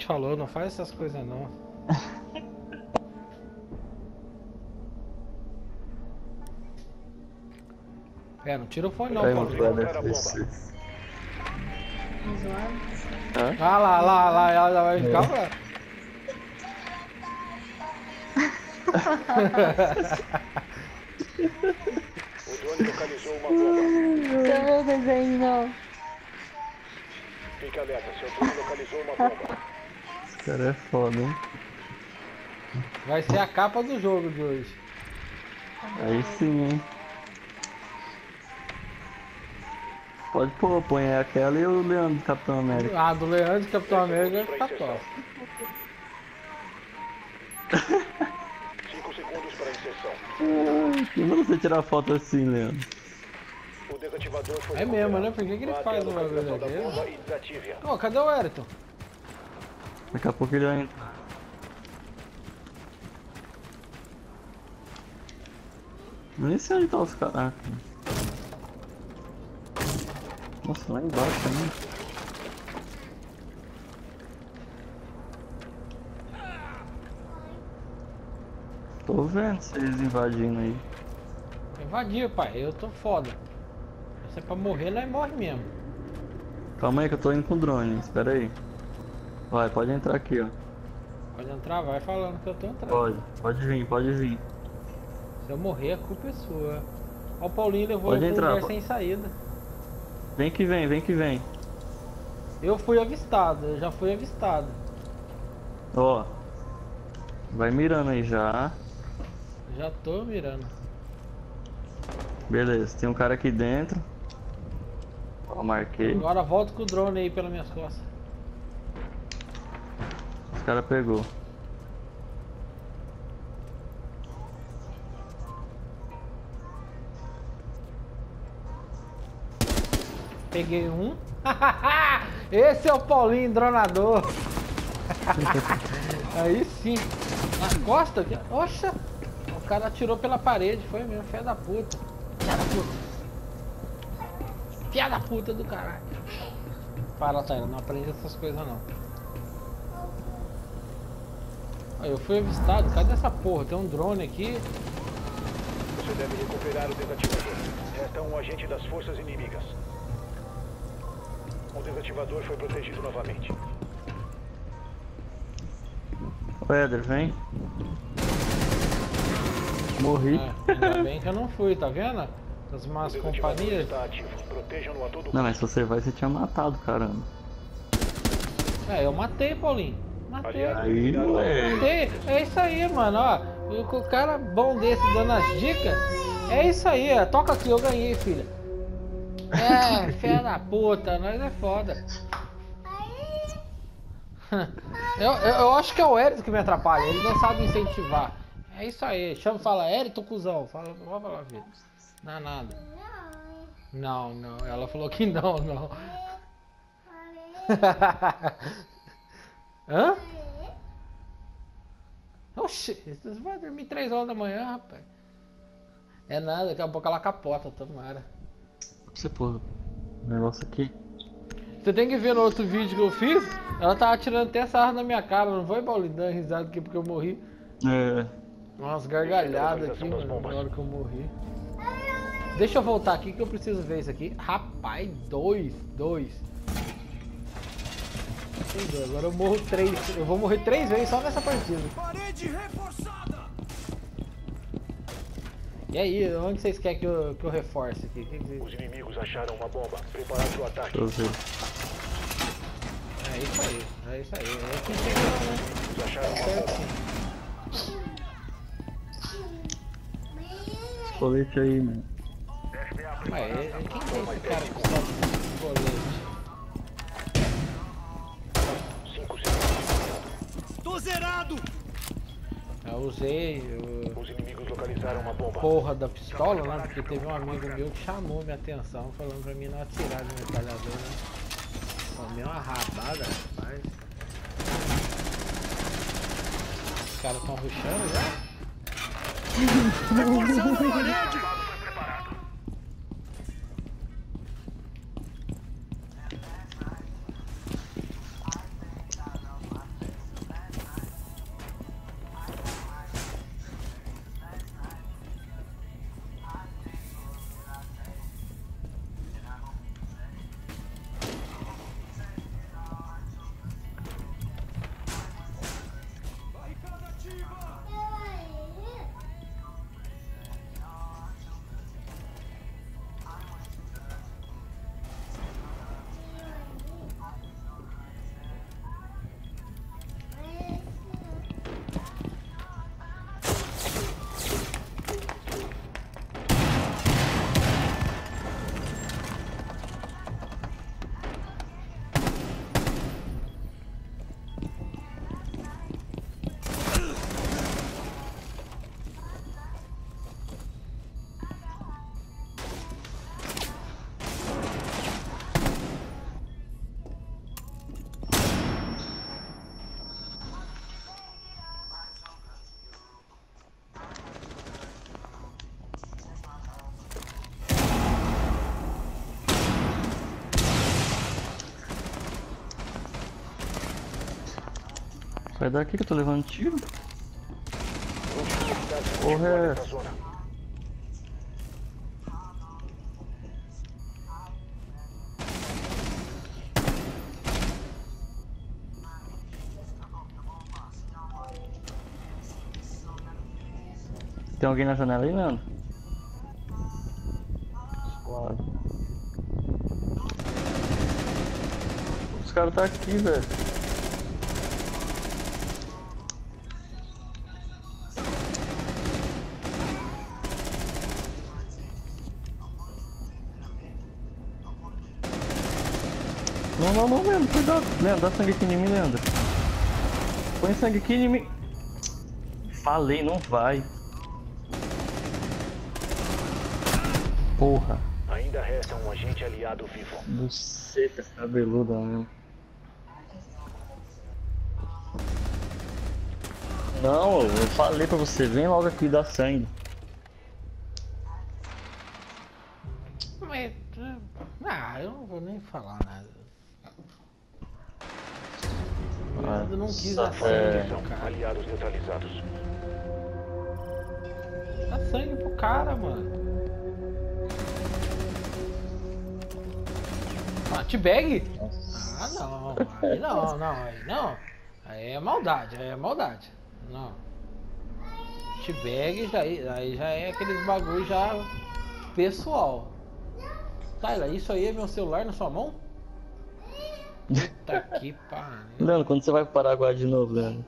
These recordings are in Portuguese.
gente falou, não faz essas coisas não. É, não tira o fone não, vai descer. Hã? Ah lá, lá, lá, ela vai ficar pra... O drone localizou uma bomba. Você viu o desenho, não? Fique alerta, seu drone localizou uma bomba. Cara é foda, hein? Vai ser a capa do jogo de hoje. Aí sim, hein? Pode pôr, põe aquela e o Leandro do Capitão América. Ah, do Leandro, Capitão América, tá top. 5 segundos para a inserção. Ai, que você tirar foto assim, Leandro? O desativador foi É mesmo, né? Por que que ele faz a um bagulho localização da daquele? bomba e desative-a. Ô, cadê o Ayrton? Daqui a pouco ele vai entrar. Nem sei onde tá os caras. Ah. Nossa, lá embaixo né? Tô vendo vocês invadindo aí. Invadir, pai. Eu tô foda. Se é pra morrer, nós morre mesmo. Calma aí que eu tô indo com o drone, espera aí. Vai, pode entrar aqui, ó. Pode entrar, vai falando que eu tô entrando. Pode, pode vir, pode vir. Se eu morrer, a culpa é sua. Ó, o Paulinho levou Pode eu entrar, lugar sem saída. Vem que vem, vem que vem. Eu fui avistado, eu já fui avistado. Ó. Vai mirando aí já. Já tô mirando. Beleza, tem um cara aqui dentro. Ó, marquei. Agora volto com o drone aí pelas minhas costas. Cara pegou. Peguei um. Esse é o Paulinho dronador. Aí sim. Na costa? Oxa! O cara atirou pela parede, foi mesmo, fé da puta. Fé da puta. Fé da puta do caralho. Para, Taylor, não aprende essas coisas não. Eu fui avistado, cadê essa porra? Tem um drone aqui. Você deve recuperar o desativador. Resta um agente das forças inimigas. O desativador foi protegido novamente. Éder, vem. Morri. É, ainda bem que eu não fui, tá vendo? As más companhias. Não, mas se você vai, você tinha matado, caramba. É, eu matei, Paulinho. Matei. Aí, moleque. Matei. É isso aí, mano. Ó, o o cara bom desse dando as dicas. É isso aí, ó. Toca aqui, eu ganhei, filha. É, filha da puta, nós é foda. Eu, eu, eu acho que é o Érito que me atrapalha, ele não sabe incentivar. É isso aí, chama e fala, Érito, cuzão. Fala, vai falar, filho. Não é nada. Não, não, ela falou que não, não. Hã? Oxi, você vai dormir 3 horas da manhã, rapaz. É nada, daqui a pouco ela capota, tomara. Você pôr o negócio aqui. Você tem que ver no outro vídeo que eu fiz, ela tava tirando até essa arma na minha cara, não foi, Paulinho? Dando risada aqui porque eu morri. É. Umas gargalhadas aqui, mano, na hora que eu morri. Deixa eu voltar aqui que eu preciso ver isso aqui. Rapaz, dois, dois. Agora eu morro três. Eu vou morrer três vezes só nessa partida. Parede reforçada! E aí, onde vocês querem que eu, que eu reforce aqui? Que que- Os inimigos acharam uma bomba. Preparados o ataque. Eu ver. É isso aí, é isso aí. É assim que tem que né? Eles acharam uma É bomba. Esse colete aí, mano. Ué, quem que é esse cara que sobe colete? Zerado! Eu usei o Os inimigos localizaram uma bomba. porra da pistola, né? Porque teve um amigo meu que chamou minha atenção, falando pra mim não atirar de metralhador, né? Tomei uma rabada, rapaz. Os caras tão ruxando já? Reforçando a parede! Sai daqui que eu tô levando tiro. Porra, é essa? Tem alguém na janela aí, Leandro? Os caras tá aqui, velho. Não, não, não, Leandro, cuidado. Leandro, dá sangue aqui em mim, Leandro. Põe sangue aqui em mim. Falei, não vai. Porra. Ainda resta um agente aliado vivo. Buceta cabeluda mesmo. Não, eu falei pra você, vem logo aqui dar sangue. Mas. Ah, eu não vou nem falar nada. O Leandro não quis dar Nossa, é. sangue pro cara. Aliados neutralizados. Dá sangue pro cara, mano. Ah, T-Bag? Ah, não. Aí não, não, aí não. Aí é maldade, aí é maldade. Não. T-Bag já, aí já é aqueles bagulho já pessoal. Tyler, isso aí é meu celular na sua mão? Puta que pariu. Leandro, quando você vai pro Paraguai de novo, Leandro?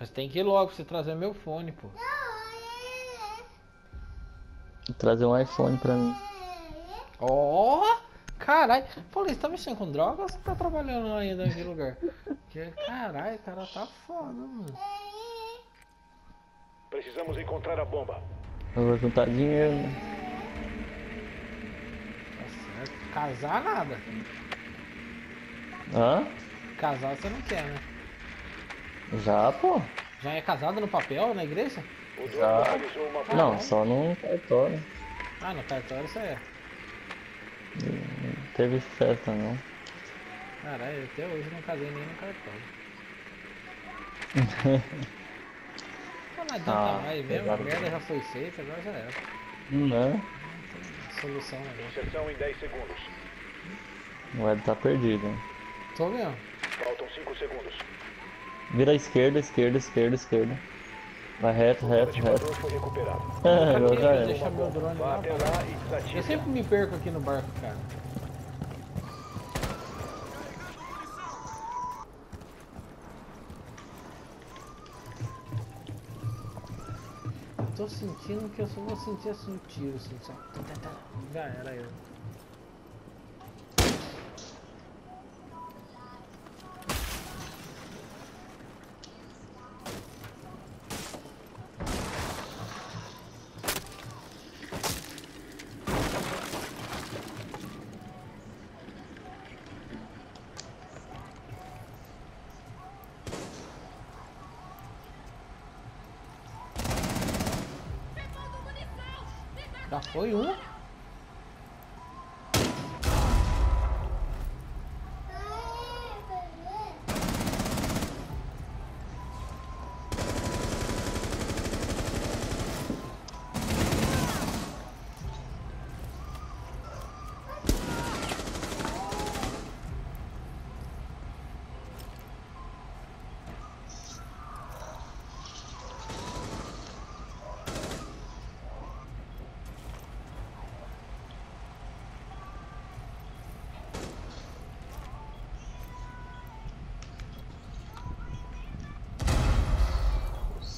Mas tem que ir logo pra você trazer meu fone, pô. Trazer um iPhone pra mim. Ó! Caralho! Falei, você tá mexendo com droga ou você tá trabalhando ainda naquele lugar? Caralho, o cara tá foda, mano. Precisamos encontrar a bomba. Eu vou juntar dinheiro, né? Casar nada. Hã? Casar você não quer, né? Já, pô. Já é casado no papel, na igreja? Já. bomba. Não, só no cartório. Ah, no cartório você é. Não teve festa, não. Caralho, até hoje não casei nem no cartório. Não adianta Ah, mais mesmo, a merda já foi feita, agora já era. Não é? Solução agora. Inserção em 10 segundos. O Ed tá perdido. hein? Tô mesmo. Faltam 5 segundos. Vira à esquerda, esquerda, esquerda, esquerda. Vai reto, reto, reto. ativador foi recuperado. É, já eu era. e desative. Eu sempre me perco aqui no barco, cara. Tô sentindo que eu só vou sentir assim o tiro, assim, só. Já era eu. Já foi um?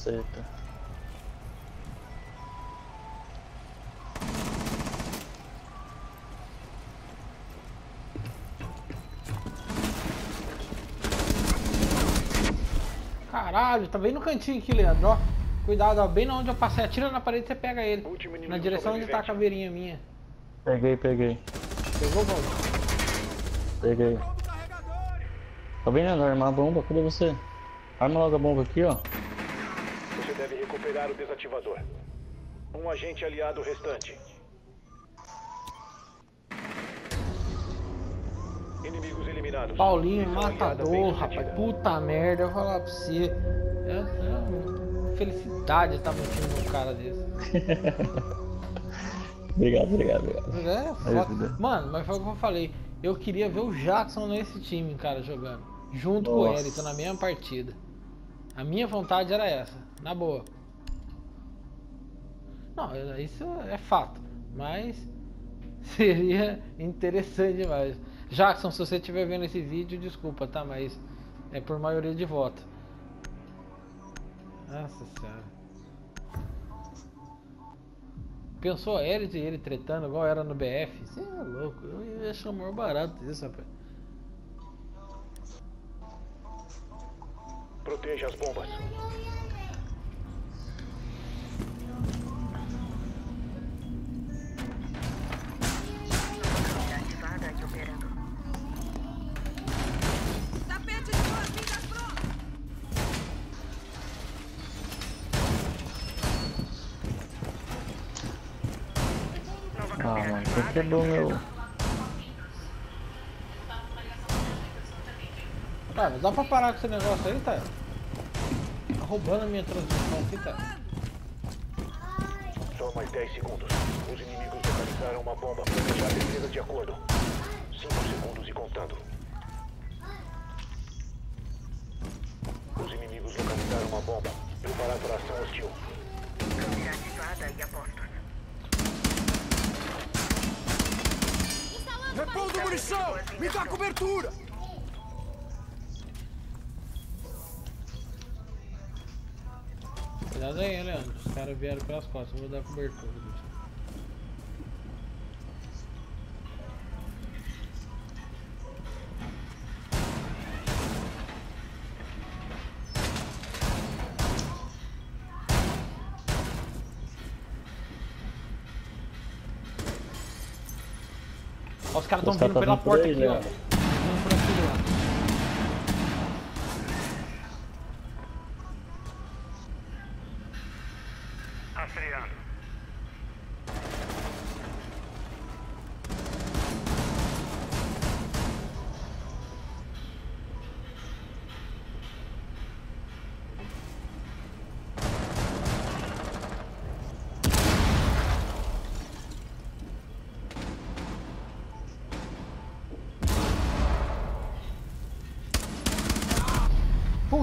Seta. Caralho, tá bem no cantinho aqui, Leandro, ó. Cuidado, ó, bem na onde eu passei. Atira na parede e você pega ele. Na direção onde tá a caveirinha minha. Peguei, peguei. Pegou? Peguei. Tá vendo, Leandro? Armar a bomba? Cadê você? Arma logo a bomba aqui, ó. Deve recuperar o desativador. Um agente aliado restante. Inimigos eliminados. Paulinho é Missão matador, rapaz. Puta merda, eu vou falar pra você. É, é uma felicidade estar mexendo num cara desse. Obrigado, obrigado, obrigado. É, foda. Mano, mas foi o que eu falei. Eu queria ver o Jackson nesse time, cara, jogando. Junto com o Nossa. Elton na mesma partida. A minha vontade era essa, na boa. Não, isso é fato. Mas seria interessante demais. Jackson, se você estiver vendo esse vídeo, desculpa, tá? Mas é por maioria de voto. Nossa senhora. Pensou Elite e ele tretando igual era no BF? Você é louco, eu ia achar maior barato isso, rapaz. Proteja as bombas. Ativada e operando. Tapete de boas-vindas pronto. Nova Ah, mano, você quebrou meu. Ah, mas dá pra parar com esse negócio aí, tá? Tá roubando a minha transmissão aqui, tá? Só mais 10 segundos. Os inimigos localizaram uma bomba. Proteja a defesa de acordo. 5 segundos e contando. Os inimigos localizaram uma bomba. Preparar para ação hostil. Câmera ativada e apostos. Repondo munição. Me dá cobertura. Cuidado aí, Leandro. Os caras vieram pelas costas, eu vou dar cobertura. Caras estão vindo tá pela vindo por porta aí, aqui, ó. né? Vindo por aqui, ó. Rastreando.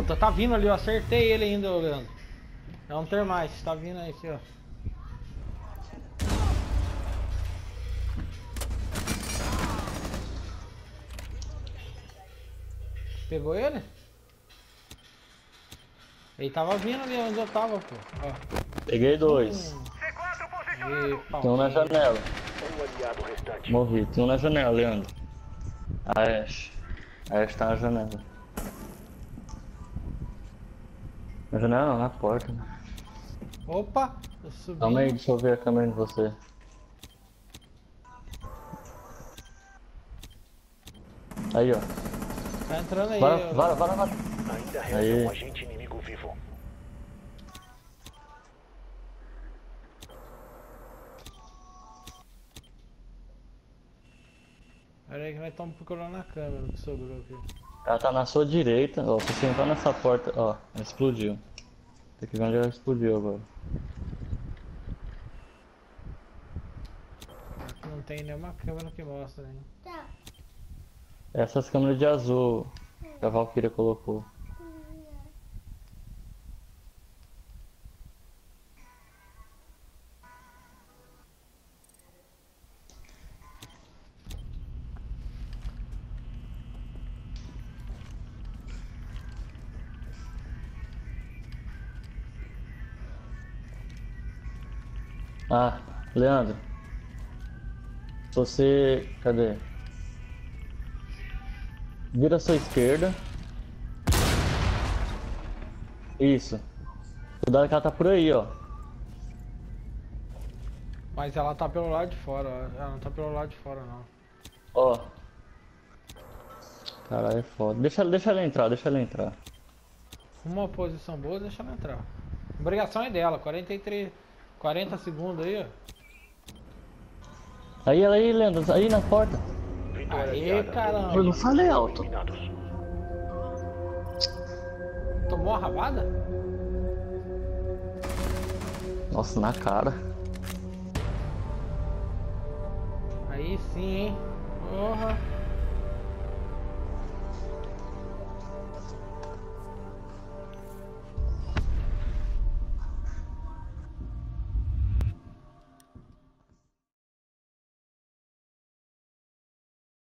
Puta, tá vindo ali, eu acertei ele ainda, Leandro. É um termite, tá vindo aí, aqui, ó. Pegou ele? Ele tava vindo ali onde eu tava, pô. Ó. Peguei dois. C4 posicionado. E, Tem um na janela. Morri. Tem um na janela, Leandro. A Ash. A Ash tá na janela. Na janela não, na porta. Opa, eu subi. Calma aí, deixa eu ver a câmera de você. Aí, ó. Tá entrando aí. Vai, ó. vai, vai, vai. Ainda resta Aí. um agente inimigo vivo. Pera aí que nós estamos procurando a câmera que sobrou aqui. Ela tá na sua direita, ó. Se você entrar nessa porta, ó, ela explodiu. Tem que ver onde ela explodiu agora. Não tem nenhuma câmera que mostra, né? Essas câmeras de azul que a Valkyria colocou. Ah, Leandro. Você. Cadê? Vira à sua esquerda. Isso. Cuidado que ela tá por aí, ó. Mas ela tá pelo lado de fora, ó. Ela não tá pelo lado de fora, não. Ó. Caralho, é foda. Deixa, deixa ela entrar, deixa ela entrar. Uma posição boa, deixa ela entrar. A obrigação é dela, 43, 40 segundos aí, ó. Aí ela aí, Leandro, aí na porta. Aê, caramba. Eu não falei alto. Tomou a rabada? Nossa, na cara. Aí sim, hein? Porra.